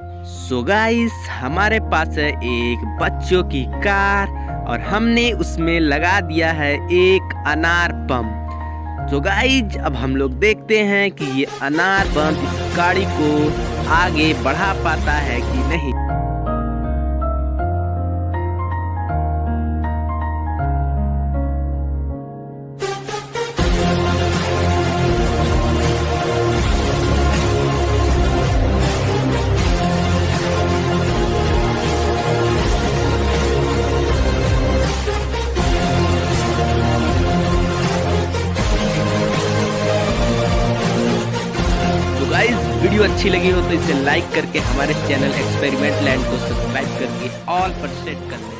सो so guys हमारे पास है एक बच्चों की कार और हमने उसमें लगा दिया है एक अनार पंप तो गाइज़ अब हम लोग देखते हैं कि ये अनार पंप इस गाड़ी को आगे बढ़ा पाता है कि नहीं। वीडियो अच्छी लगी हो तो इसे लाइक करके हमारे चैनल एक्सपेरिमेंट लैंड को सब्सक्राइब करके ऑल पर सेट कर दें।